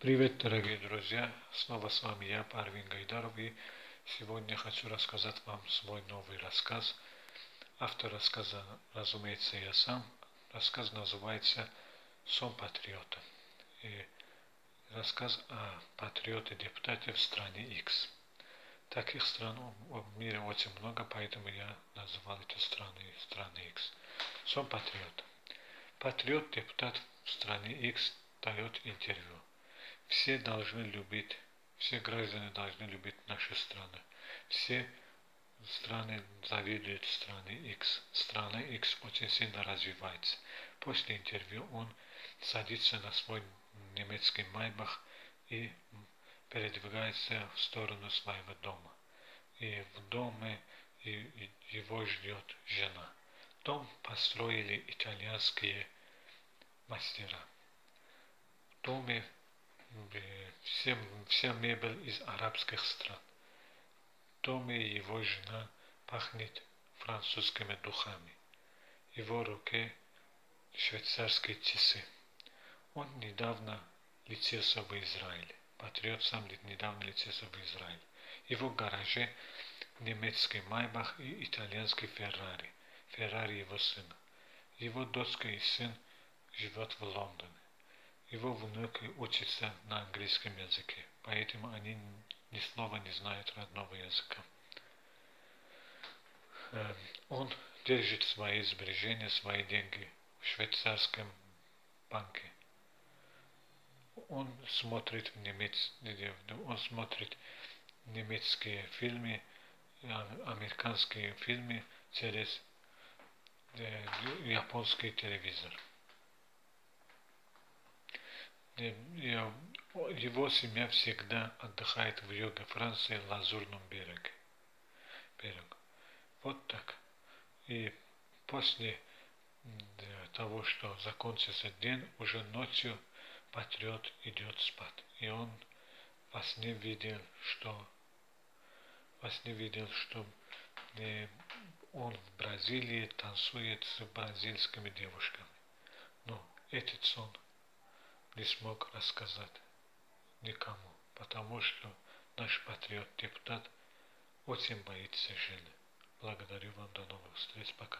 Привет, дорогие друзья! Снова с вами я, Парвин Гайдаров, и сегодня хочу рассказать вам свой новый рассказ. Автор рассказа, разумеется, я сам. Рассказ называется «Сон патриота». И рассказ о патриоте-депутате в стране X. Таких стран в мире очень много, поэтому я назвал эту страну страны X. Сон патриота. Патриот-депутат в стране X дает интервью. Все должны любить, все граждане должны любить наши страны. Все страны завидуют страны X. Страна X очень сильно развивается. После интервью он садится на свой немецкий майбах и передвигается в сторону своего дома. И в доме его ждет жена. Дом построили итальянские мастера. В доме все, вся мебель из арабских стран. В доме его жена пахнет французскими духами. Его руке швейцарские часы. Он недавно летелся в Израиль. Патриот сам недавно летелся в Израиль. Его гараже немецкий Майбах и итальянский Феррари. Феррари его сына. Его дочка и сын живет в Лондоне. Его внуки учатся на английском языке, поэтому они ни слова не знают родного языка. Эм, он держит свои сбережения, свои деньги в швейцарском банке. Он смотрит, немец... он смотрит немецкие фильмы, американские фильмы через э, японский телевизор. Его семья всегда отдыхает в юге Франции, в Лазурном береге. Берег. Вот так. И после того, что закончился день, уже ночью патриот идет спать. И он во сне видел, что во сне видел, что он в Бразилии танцует с бразильскими девушками. Но этот сон не смог рассказать никому, потому что наш патриот-депутат очень боится жены. Благодарю вам, до новых встреч, пока.